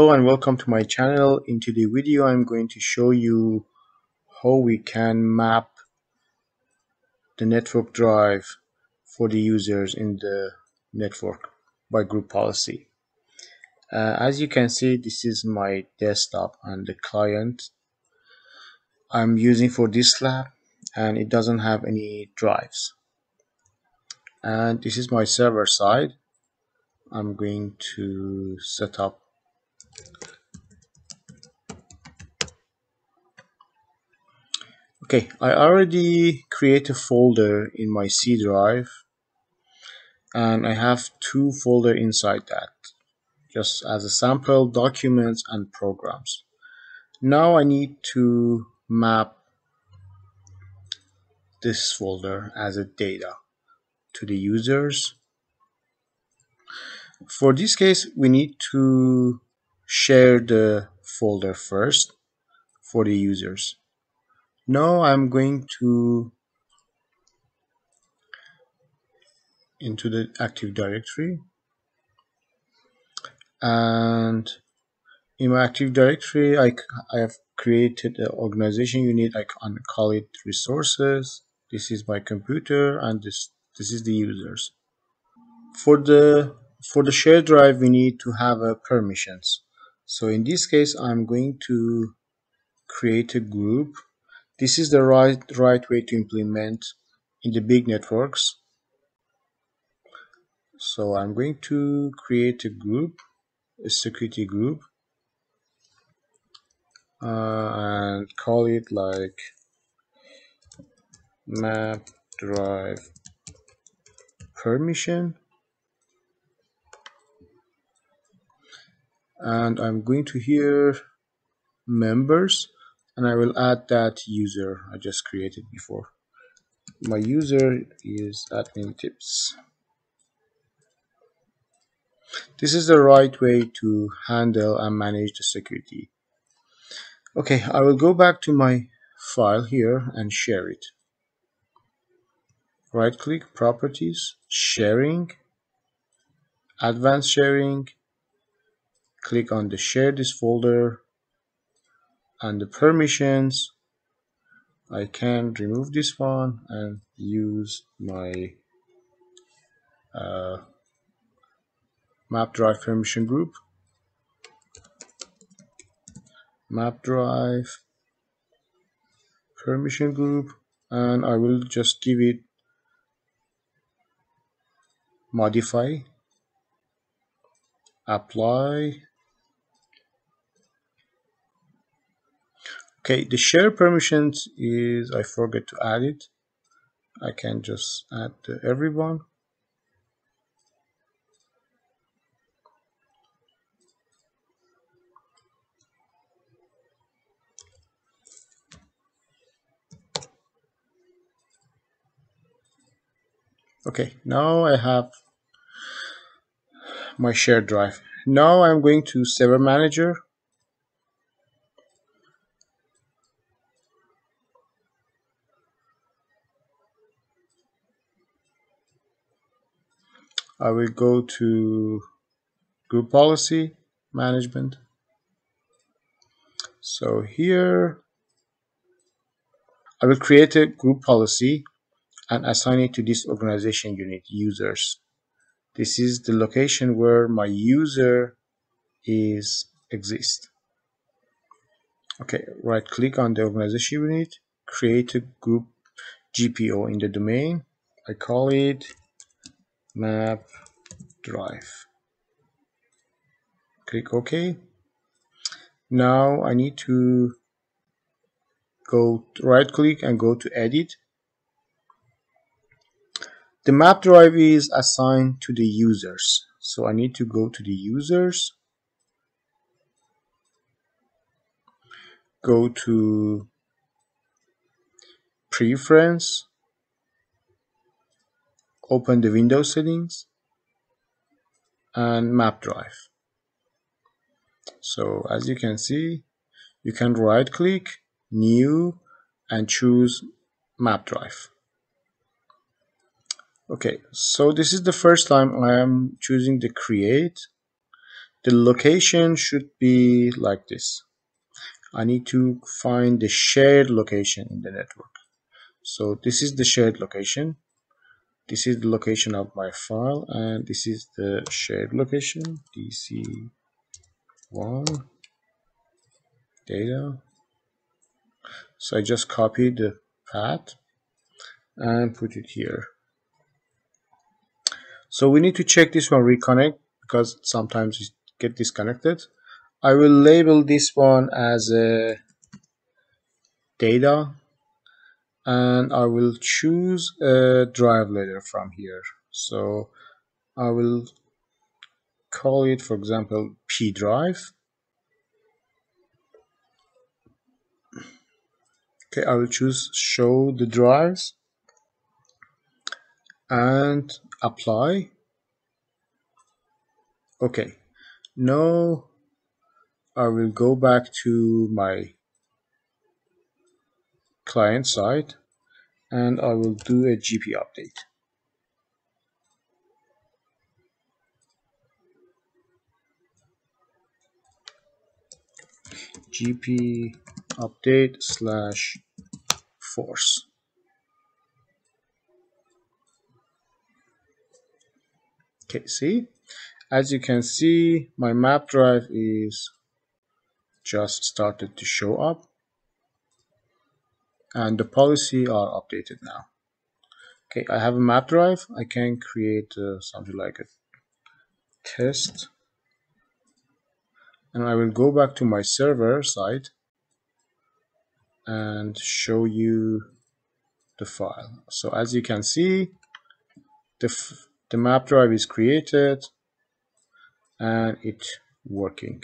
Hello and welcome to my channel. In today's video I'm going to show you how we can map the network drive for the users in the network by group policy. Uh, as you can see this is my desktop and the client I'm using for this lab and it doesn't have any drives and this is my server side I'm going to set up okay I already create a folder in my C drive and I have two folder inside that just as a sample documents and programs. Now I need to map this folder as a data to the users. For this case we need to share the folder first for the users. Now I'm going to into the Active Directory. And in my Active Directory I, I have created an organization unit. I can call it resources. This is my computer and this this is the users. For the for the shared drive we need to have a permissions so in this case I'm going to create a group. This is the right right way to implement in the big networks. So I'm going to create a group a security group uh, and call it like map drive permission and I'm going to here members and I will add that user I just created before. My user is admin tips. This is the right way to handle and manage the security. Okay I will go back to my file here and share it. Right click properties sharing advanced sharing click on the share this folder and the permissions. I can remove this one and use my uh, map drive permission group. Map drive permission group and I will just give it modify apply okay the share permissions is I forget to add it. I can just add everyone. Okay now I have my shared drive. Now I'm going to server manager I will go to group policy management. So here I will create a group policy and assign it to this organization unit users. This is the location where my user is exist okay right click on the organization unit create a group GPO in the domain. I call it map drive. Click OK. Now I need to go right click and go to edit. The map drive is assigned to the users. So I need to go to the users. Go to preference open the Windows settings and map drive. So as you can see you can right click new and choose map drive. Okay so this is the first time I am choosing the create. The location should be like this. I need to find the shared location in the network. So this is the shared location this is the location of my file and this is the shared location. Dc1 data. So I just copy the path and put it here. So we need to check this one reconnect because sometimes it get disconnected. I will label this one as a data and I will choose a drive letter from here. So I will call it for example P drive. Okay I will choose show the drives and apply. Okay now I will go back to my client side and I will do a GP update. GP update slash force. Okay, see, as you can see, my map drive is just started to show up and the policy are updated now. Okay, I have a map drive. I can create uh, something like a test and I will go back to my server side and show you the file. So as you can see, the, the map drive is created and it's working.